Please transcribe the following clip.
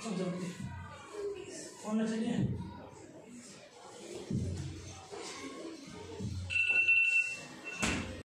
放这里，放在这里。